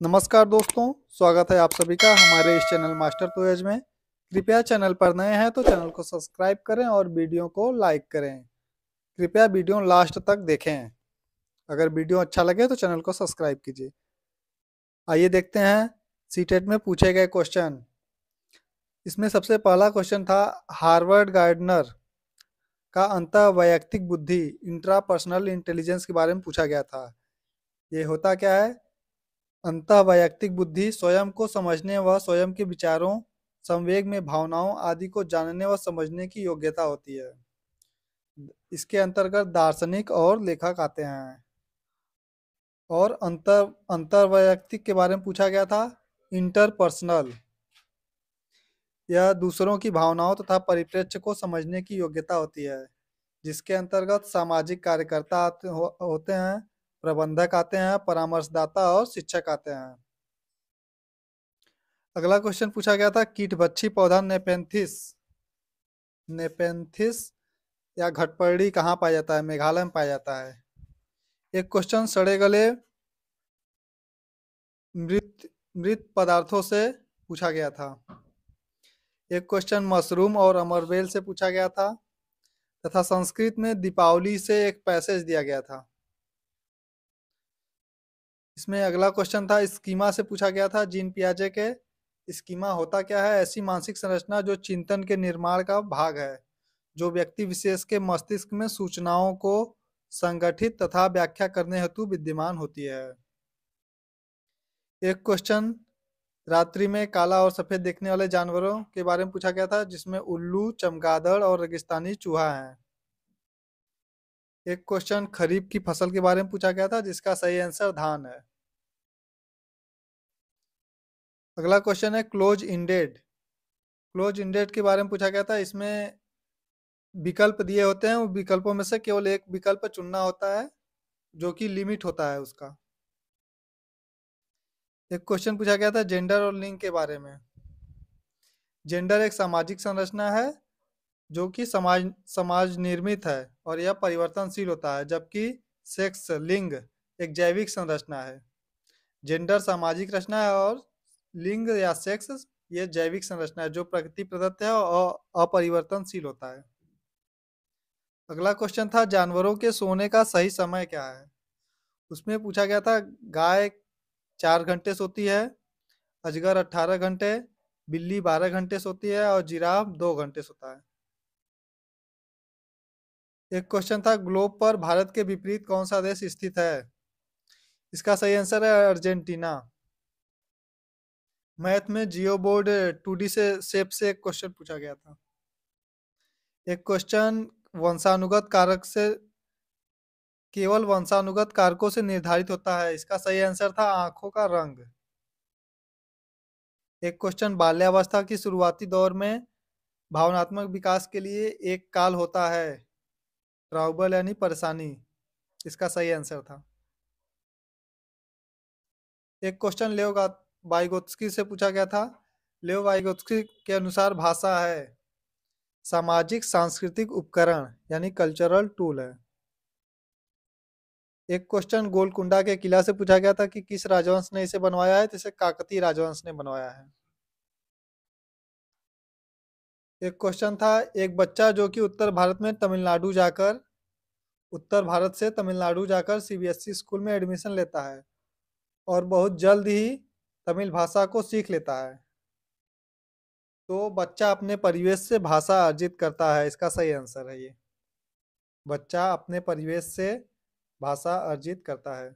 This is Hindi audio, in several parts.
नमस्कार दोस्तों, स्वागत है आप सभी का हमारे इस चैनल मास्टर तोयज में। कृपया चैनल पर नए हैं तो चैनल को सब्सक्राइब करें और वीडियो को लाइक करें। कृपया वीडियो लास्ट तक देखें। अगर वीडियो अच्छा लगे तो चैनल को सब्सक्राइब कीजिए। आइए देखते हैं सीटेट में पूछे गए क्वेश्चन इसमें सबसे पहला क्वेश्चन था, हार्वर्ड गार्डनर का अंत वैयक्तिक बुद्धि इंट्रापर्सनल इंटेलिजेंस के बारे में पूछा गया था। ये होता क्या है? अंत वैयक्तिक बुद्धि स्वयं को समझने व स्वयं के विचारों संवेग में भावनाओं आदि को जानने व समझने की योग्यता होती है। इसके अंतर्गत दार्शनिक और लेखक आते हैं। और अंतर अंतर वैयक्तिक के बारे में पूछा गया था इंटरपर्सनल। यह दूसरों की भावनाओं तथा परिप्रेक्ष्य को समझने की योग्यता होती है जिसके अंतर्गत सामाजिक कार्यकर्ता हो, होते हैं प्रबंधक आते हैं, परामर्शदाता और शिक्षक आते हैं। अगला क्वेश्चन पूछा गया था कीटभक्षी पौधा नेपेंथिस। नेपेंथिस या घटपर्डी कहाँ पाया जाता है? मेघालय में पाया जाता है। एक क्वेश्चन सड़े गले मृत मृत पदार्थों से पूछा गया था। एक क्वेश्चन मशरूम और अमरबेल से पूछा गया था। तथा संस्कृत में दीपावली से एक पैसेज दिया गया था। इसमें अगला क्वेश्चन था, स्कीमा से पूछा गया था, जीन पियाजे के स्कीमा होता क्या है? ऐसी मानसिक संरचना जो चिंतन के निर्माण का भाग है, जो व्यक्ति विशेष के मस्तिष्क में सूचनाओं को संगठित तथा व्याख्या करने हेतु विद्यमान होती है। एक क्वेश्चन रात्रि में काला और सफ़ेद देखने वाले जानवरों के बारे में पूछा गया था, जिसमें उल्लू, चमगादड़ और रेगिस्तानी चूहा है। एक क्वेश्चन खरीफ की फ़सल के बारे में पूछा गया था, जिसका सही आंसर धान है। अगला क्वेश्चन है क्लोज इंडेड क्लोज इंडेड के बारे में पूछा गया था, इसमें विकल्प दिए होते हैं विकल्पों में से केवल एक विकल्प चुनना होता है, जो कि लिमिट होता है उसका। एक क्वेश्चन पूछा गया था जेंडर और लिंग के बारे में। जेंडर एक सामाजिक संरचना है जो कि समाज समाज निर्मित है और यह परिवर्तनशील होता है, जबकि सेक्स, लिंग एक जैविक संरचना है। जेंडर सामाजिक रचना है और लिंग या सेक्स, ये जैविक संरचना है जो प्रकृति प्रदत्त है और अपरिवर्तनशील होता है। अगला क्वेश्चन था, जानवरों के सोने का सही समय क्या है? उसमें पूछा गया था, गाय चार घंटे सोती है, अजगर अट्ठारह घंटे, बिल्ली बारह घंटे सोती है और जिराफ दो घंटे सोता है। एक क्वेश्चन था ग्लोब पर भारत के विपरीत कौन सा देश स्थित है? इसका सही आंसर है अर्जेंटीना। मैथ में जियो बोर्ड टू से शेप से एक क्वेश्चन पूछा गया था। एक क्वेश्चन वंशानुगत कारक से, केवल वंशानुगत कारकों से निर्धारित होता है। इसका सही आंसर था आँखों का रंग। एक क्वेश्चन बाल्यावस्था की शुरुआती दौर में भावनात्मक विकास के लिए एक काल होता है। ट्राउबल यानी परेशानी। इसका सही आंसर था। एक क्वेश्चन लेव वाइगोत्सकी से पूछा गया था। लेव वाइगोत्सकी के अनुसार भाषा है। सामाजिक, सांस्कृतिक उपकरण यानी कल्चरल टूल है। एक क्वेश्चन गोलकुंडा के किला से पूछा गया था कि किस राजवंश ने इसे बनवाया है तो इसे काकतीय राजवंश ने बनवाया है। एक क्वेश्चन था, एक बच्चा जो कि उत्तर भारत में तमिलनाडु जाकर उत्तर भारत से तमिलनाडु जाकर सीबीएसई स्कूल में एडमिशन लेता है और बहुत जल्द ही तमिल भाषा को सीख लेता है। तो बच्चा अपने परिवेश से भाषा अर्जित करता है, इसका सही आंसर है ये। बच्चा अपने परिवेश से भाषा अर्जित करता है।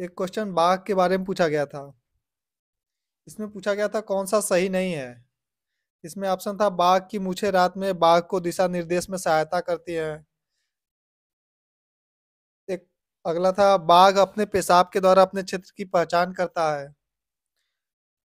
एक क्वेश्चन बाघ के बारे में पूछा गया था। इसमें पूछा गया था कौन सा सही नहीं है। इसमें ऑप्शन था बाघ की मुछे रात में बाघ को दिशा निर्देश में सहायता करती है। अगला था, बाघ अपने पेशाब के द्वारा अपने क्षेत्र की पहचान करता है।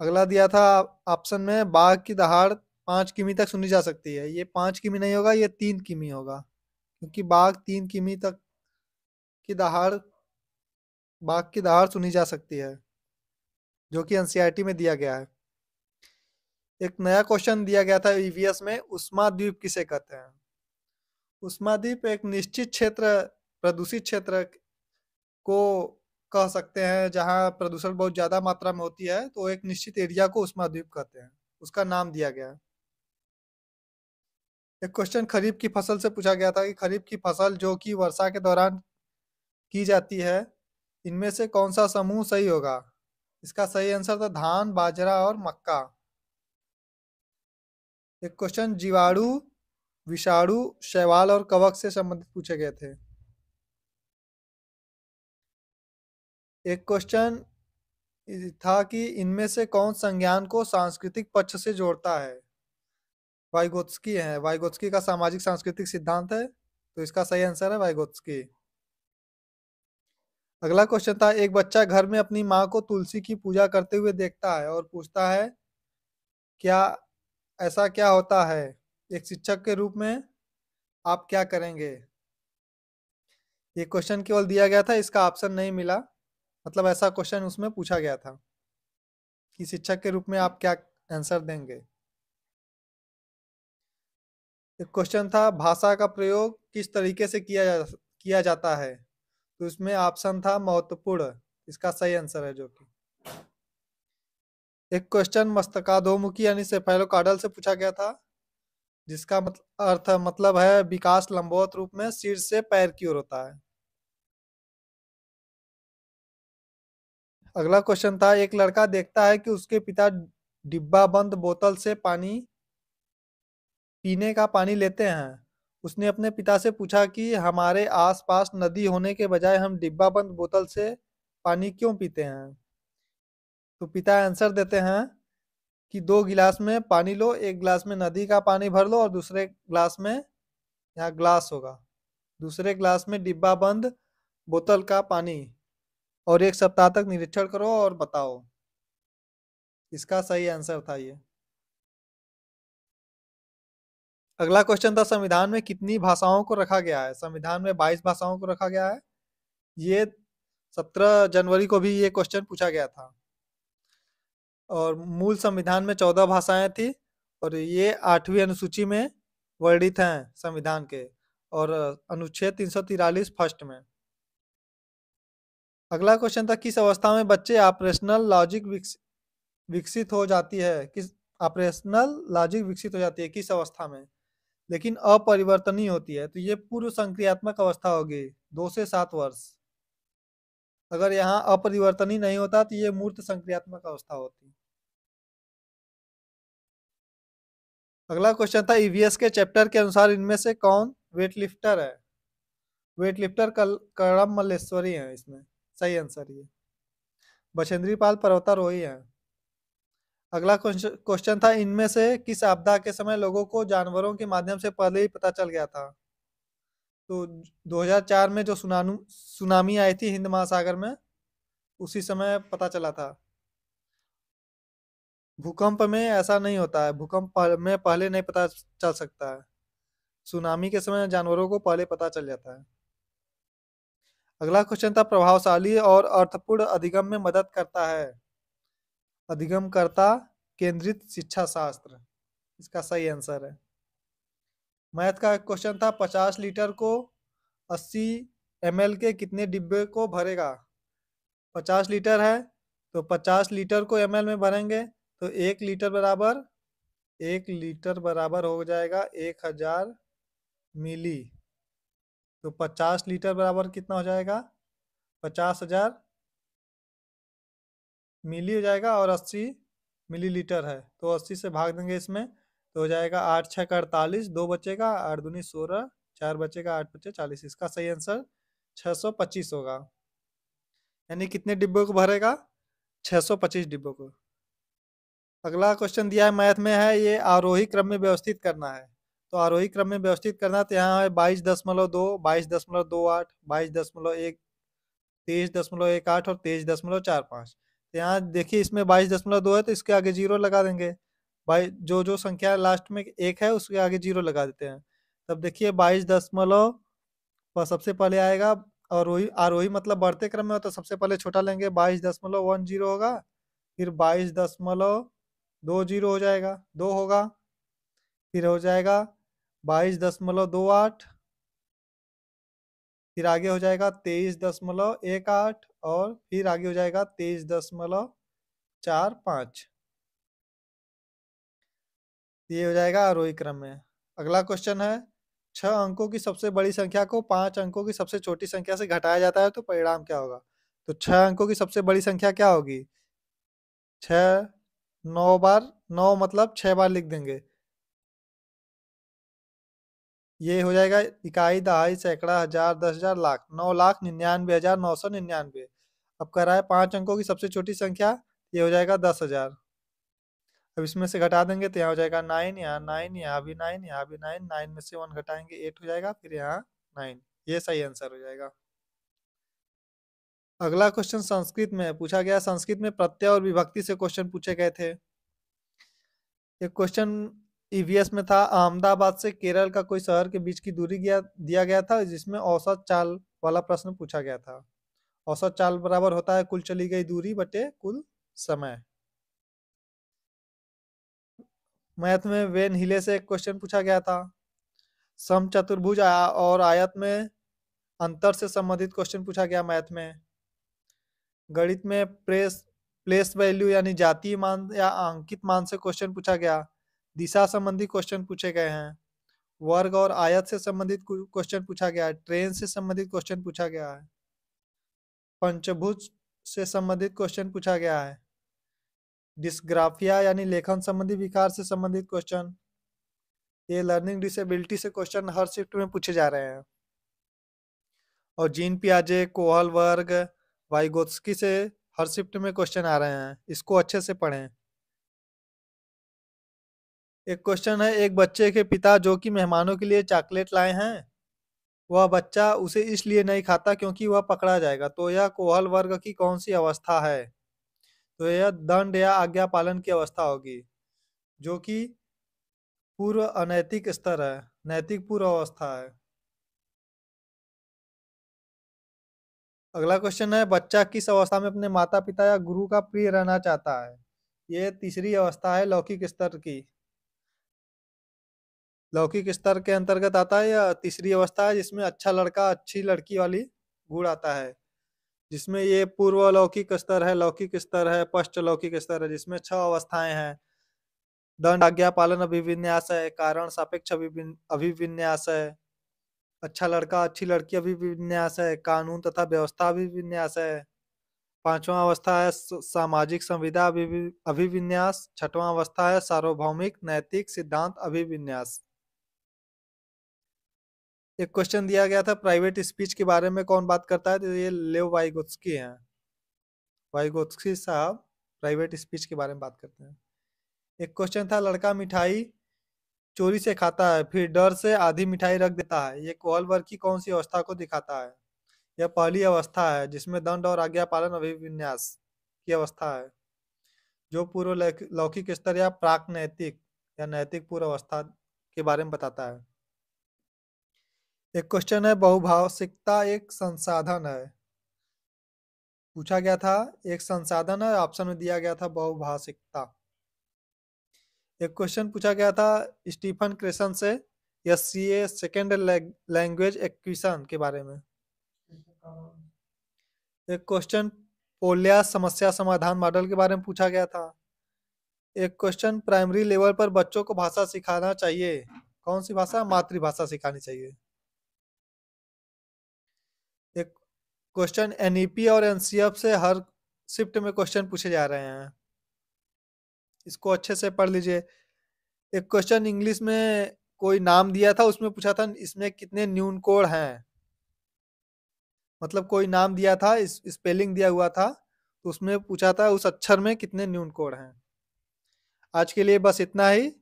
अगला दिया था ऑप्शन में, बाघ की दहाड़ पाँच किमी तक सुनी जा सकती है। ये पाँच किमी नहीं होगा, ये तीन किमी होगा। क्योंकि बाघ तीन किमी तक की दहाड़, बाघ की दहाड़ सुनी जा सकती है, जो कि एनसीईआरटी में दिया गया है। एक नया क्वेश्चन दिया गया था ईवीएस में, उष्मा द्वीप किसे कहते हैं? उष्मा द्वीप एक निश्चित क्षेत्र, प्रदूषित क्षेत्र को कह सकते हैं, जहाँ प्रदूषण बहुत ज़्यादा मात्रा में होती है तो एक निश्चित एरिया को उष्माद्वीप कहते हैं। उसका नाम दिया गया है। एक क्वेश्चन खरीफ की फ़सल से पूछा गया था कि खरीफ की फ़सल जो कि वर्षा के दौरान की जाती है, इनमें से कौन सा समूह सही होगा? इसका सही आंसर था धान, बाजरा और मक्का। एक क्वेश्चन जीवाणु, विषाणु, शैवाल और कवक से संबंधित पूछे गए थे। एक क्वेश्चन था कि इनमें से कौन संज्ञान को सांस्कृतिक पक्ष से जोड़ता है? वाइगोत्सकी है। वाइगोत्सकी का सामाजिक सांस्कृतिक सिद्धांत है तो इसका सही आंसर है वाइगोत्सकी। अगला क्वेश्चन था, एक बच्चा घर में अपनी माँ को तुलसी की पूजा करते हुए देखता है और पूछता है, क्या ऐसा क्या होता है? एक शिक्षक के रूप में आप क्या करेंगे? ये क्वेश्चन केवल दिया गया था, इसका ऑप्शन नहीं मिला। मतलब ऐसा क्वेश्चन उसमें पूछा गया था कि शिक्षक के रूप में आप क्या आंसर देंगे? एक क्वेश्चन था भाषा का प्रयोग किस तरीके से किया जा किया जाता है? तो इसमें ऑप्शन था महत्वपूर्ण इसका सही आंसर है जो कि। एक क्वेश्चन मस्तकाधोमुखी यानी सेफेलोकार्डल से पूछा गया था जिसका मत, अर्थ मतलब है विकास लंबवत रूप में सिर से पैर की ओर होता है। अगला क्वेश्चन था, एक लड़का देखता है कि उसके पिता डिब्बा बंद बोतल से पानी पीने का पानी लेते हैं। उसने अपने पिता से पूछा कि, हमारे आसपास नदी होने के बजाय हम डिब्बा बंद बोतल से पानी क्यों पीते हैं? तो पिता आंसर देते हैं कि, दो गिलास में पानी लो, एक गिलास में नदी का पानी भर लो और दूसरे गिलास में यहाँ ग्लास होगा। दूसरे गिलास में डिब्बा बंद बोतल का पानी और एक सप्ताह तक निरीक्षण करो और बताओ। इसका सही आंसर था ये। अगला क्वेश्चन था, संविधान में कितनी भाषाओं को रखा गया है? संविधान में 22 भाषाओं को रखा गया है। ये 17 जनवरी को भी ये क्वेश्चन पूछा गया था। और मूल संविधान में 14 भाषाएँ थी और ये आठवीं अनुसूची में वर्णित हैं संविधान के और अनुच्छेद तीन फ़र्स्ट में। अगला क्वेश्चन था, किस अवस्था में बच्चे ऑपरेशनल लॉजिक विकसित हो जाती है? किस ऑपरेशनल लॉजिक विकसित हो जाती है, किस अवस्था में? लेकिन अपरिवर्तनीय होती है तो ये पूर्व संक्रियात्मक अवस्था होगी, दो से सात वर्ष। अगर यहाँ अपरिवर्तनीय नहीं होता तो ये मूर्त संक्रियात्मक अवस्था होती। अगला क्वेश्चन था ईवीएस के चैप्टर के अनुसार इनमें से कौन वेट लिफ्टर है? वेट लिफ्टर कल करम मल्लेश्वरी है इसमें। सही आंसर ये। बछेंद्री पाल पर्वतारोही है। अगला क्वेश्चन था, इनमें से किस आपदा के समय लोगों को जानवरों के माध्यम से पहले ही पता चल गया था? तो 2004 में जो सुनानू, सुनामी आई थी हिंद महासागर में, उसी समय पता चला था। भूकंप में ऐसा नहीं होता है, भूकंप में पहले नहीं पता चल सकता है। सुनामी के समय जानवरों को पहले पता चल जाता है। अगला क्वेश्चन था, प्रभावशाली और अर्थपूर्ण अधिगम में मदद करता है। अधिगमकर्ता केंद्रित शिक्षा शास्त्र इसका सही आंसर है। मैथ का क्वेश्चन था, पचास लीटर को अस्सी एम के कितने डिब्बे को भरेगा? पचास लीटर है तो पचास लीटर को एमएल में भरेंगे तो एक लीटर बराबर, एक लीटर बराबर हो जाएगा एक हज़ार मिली। तो पचास लीटर बराबर कितना हो जाएगा? पचास हज़ार मिली हो जाएगा और अस्सी मिलीलीटर है। तो अस्सी से भाग देंगे इसमें तो हो जाएगा आठ छः का अड़तालीस, दो बचेगा, आठ दूनी सोलह, चार बचेगा, आठ बचे चालीस। इसका सही आंसर छः सौ पच्चीस होगा। यानी कितने डिब्बों को भरेगा? छः सौ पच्चीस डिब्बों को। अगला क्वेश्चन दिया है मैथ में है, ये आरोही क्रम में व्यवस्थित करना है। तो आरोही क्रम में व्यवस्थित करना तो यहाँ है बाईस दशमलव दो, बाईस दशमलव दो आठ, बाईस दशमलव एक, तेईस दशमलव एक आठ और तेईस दशमलव चार पाँच। तो यहाँ देखिए इसमें बाईस दशमलव दो है तो इसके आगे ज़ीरो लगा देंगे। बाईस जो जो संख्या लास्ट में एक है उसके आगे ज़ीरो लगा देते हैं। तब देखिए बाईस दशमलव सबसे पहले आएगा, आरोही आरोही मतलब बढ़ते क्रम में हो तो सबसे पहले छोटा लेंगे, बाईस दशमलव वन ज़ीरो होगा, फिर बाईस दशमलव दो ज़ीरो हो जाएगा, दो होगा, फिर हो जाएगा बाईस दशमलव दो आठ, फिर आगे हो जाएगा तेईस दशमलव एक आठ और फिर आगे हो जाएगा तेईस दशमलव चार पाँच। ये हो जाएगा आरोही क्रम में। अगला क्वेश्चन है, छह अंकों की सबसे बड़ी संख्या को पाँच अंकों की सबसे छोटी संख्या से घटाया जाता है तो परिणाम क्या होगा? तो छह अंकों की सबसे बड़ी संख्या क्या होगी? छ नौ बार, नौ मतलब छह बार लिख देंगे। ये हो जाएगा इकाई दहाई सैकड़ा हज़ार दस हज़ार लाख, नौ लाख निन्यानवे हज़ार नौ सौ निन्यानवे। अब कह रहा है पाँच अंकों की सबसे छोटी संख्या, ये हो जाएगा दस हज़ार। अब इसमें से घटा देंगे तो यहाँ हो जाएगा नाइन, यहाँ नाइन, यहाँ भी नाइन, यहाँ भी नाइन नाइन में से वन घटाएँगे, एट हो जाएगा, फिर यहाँ नाइन। ये सही आंसर हो जाएगा। अगला क्वेश्चन संस्कृत में पूछा गया। संस्कृत में प्रत्यय और विभक्ति से क्वेश्चन पूछे गए थे। एक क्वेश्चन ईवीएस में था, अहमदाबाद से केरल का कोई शहर के बीच की दूरी गया, दिया गया था, जिसमें औसत चाल वाला प्रश्न पूछा गया था। औसत चाल बराबर होता है कुल चली गई दूरी बटे कुल समय। मैथ में वेन हिले से एक क्वेश्चन पूछा गया था। सम चतुर्भुज और आयत में अंतर से संबंधित क्वेश्चन पूछा गया मैथ में। गणित में प्रेस प्लेस वैल्यू यानी जातीय मान या अंकित मान से क्वेश्चन पूछा गया। दिशा संबंधी क्वेश्चन पूछे गए हैं। वर्ग और आयत से संबंधित क्वेश्चन पूछा गया है। ट्रेन से संबंधित क्वेश्चन पूछा गया है। पंचभुज से संबंधित क्वेश्चन पूछा गया है। डिस्ग्राफिया यानी लेखन संबंधी विकार से संबंधित क्वेश्चन ये लर्निंग डिसेबिलिटी से क्वेश्चन हर शिफ्ट में पूछे जा रहे हैं। और जीन पियाजे, कोहल वर्ग, वाइगोत्सकी से हर शिफ्ट में क्वेश्चन आ रहे हैं। इसको अच्छे से पढ़ें। एक क्वेश्चन है, एक बच्चे के पिता जो कि मेहमानों के लिए चॉकलेट लाए हैं, वह बच्चा उसे इसलिए नहीं खाता क्योंकि वह पकड़ा जाएगा। तो यह कोहल वर्ग की कौन सी अवस्था है? तो यह दंड या आज्ञा पालन की अवस्था होगी, जो कि पूर्व अनैतिक स्तर है, नैतिक पूर्व अवस्था है। अगला क्वेश्चन है, बच्चा किस अवस्था में अपने माता पिता या गुरु का प्रिय रहना चाहता है? ये तीसरी अवस्था है, लौकिक स्तर की। लौकिक स्तर के अंतर्गत आता है या तीसरी अवस्था है जिसमें अच्छा लड़का, अच्छी लड़की वाली गुण आता है। जिसमें ये पूर्व लौकिक स्तर है, लौकिक स्तर है, पश्च लौकिक स्तर है, जिसमें छह अवस्थाएँ हैं। दंड, आज्ञा, पालन, अभिविन्यास है, कारण, सापेक्ष अभिविन्यास है। अच्छा लड़का, अच्छी लड़की, अभिविन्यास है। कानून तथा व्यवस्था, अभिविन्यास है। पांचवा अवस्था है सामाजिक संविदा अभिविन्यास। छठवां अवस्था है, सार्वभौमिक, नैतिक, सिद्धांत, अभिविन्यास। एक क्वेश्चन दिया गया था प्राइवेट स्पीच के बारे में कौन बात करता है? तो ये लेव वाइगोत्सकी हैं। वाइगोत्सकी साहब प्राइवेट स्पीच के बारे में बात करते हैं। एक क्वेश्चन था, लड़का मिठाई चोरी से खाता है, फिर डर से आधी मिठाई रख देता है। ये कोहल वर्ग की कौन सी अवस्था को दिखाता है? यह पहली अवस्था है, जिसमें दंड और आज्ञा पालन अभिविन्यास की अवस्था है, जो पूर्व लौकिक स्तर या प्राक नैतिक या नैतिक पूर्व अवस्था के बारे में बताता है। एक क्वेश्चन है, बहुभाषिकता एक संसाधन है। पूछा गया था, एक संसाधन है ऑप्शन में दिया गया था बहुभाषिकता। एक क्वेश्चन पूछा गया था, स्टीफन क्रेसन से S C A second language acquisition के बारे में। एक क्वेश्चन पोलिया समस्या समाधान मॉडल के बारे में पूछा गया था। एक क्वेश्चन प्राइमरी लेवल पर बच्चों को भाषा सिखाना चाहिए। कौन सी भाषा? मातृभाषा सिखानी चाहिए एक क्वेश्चन एनईपी और एनसीएफ से हर शिफ्ट में क्वेश्चन पूछे जा रहे हैं। इसको अच्छे से पढ़ लीजिए। एक क्वेश्चन इंग्लिश में कोई नाम दिया था, उसमें पूछा था, इसमें कितने न्यून कोड हैं? मतलब कोई नाम दिया था, इस, स्पेलिंग दिया हुआ था तो उसमें पूछा था, उस अक्षर में कितने न्यून कोड हैं? आज के लिए बस इतना ही।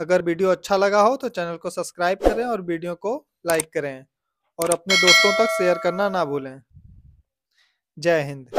अगर वीडियो अच्छा लगा हो तो चैनल को सब्सक्राइब करें और वीडियो को लाइक करें। और अपने दोस्तों तक शेयर करना ना भूलें। जय हिंद।